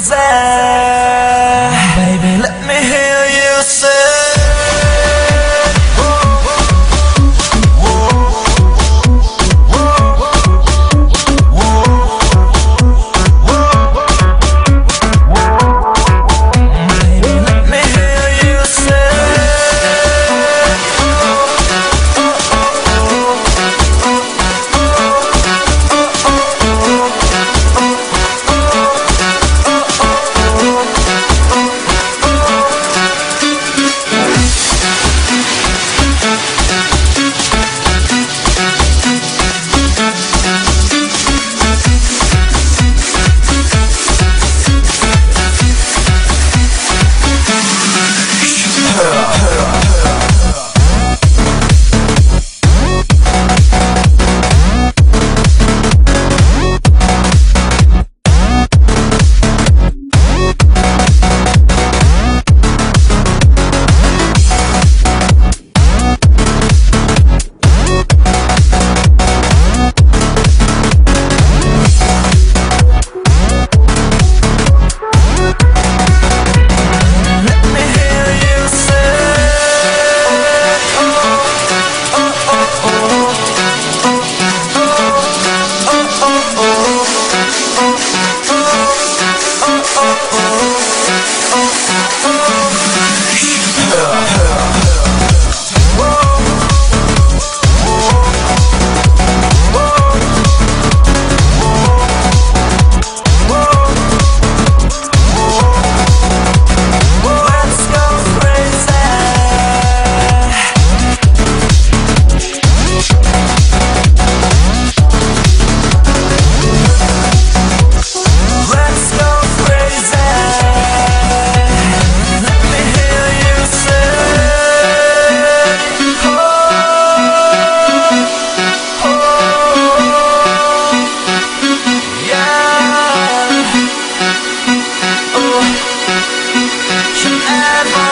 Zell. Action Advice.